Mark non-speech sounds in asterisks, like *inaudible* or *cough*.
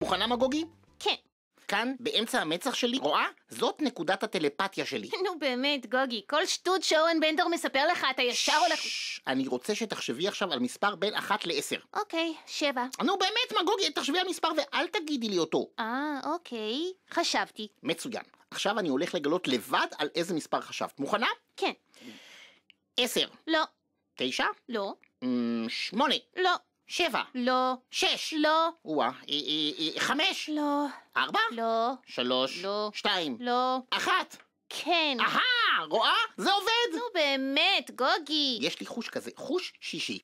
מוכנה מגוגי? כן. כאן, באמצע המצח שלי, רואה? זאת נקודת הטלפתיה שלי. *laughs* נו באמת, גוגי, כל שטות שאורן בנדור מספר לך, אתה ישר הולך... ששש, אני רוצה שתחשבי עכשיו על מספר בין אחת לעשר. אוקיי, שבע. נו באמת, מגוגי, תחשבי על מספר ואל תגידי לי אותו. אה, אוקיי, חשבתי. מצוין. עכשיו אני הולך לגלות לבד על איזה מספר חשבת. מוכנה? כן. עשר, לא, תשע, לא, אמ, שמונה, לא, שבע, לא, שש, לא, וואה, אה, אה, אה, חמש, לא, ארבע, לא, שלוש, לא. שתיים, לא, אחת. כן. אהה, רואה? זה עובד! נו באמת, גוגי. יש לי חוש כזה, חוש שישי.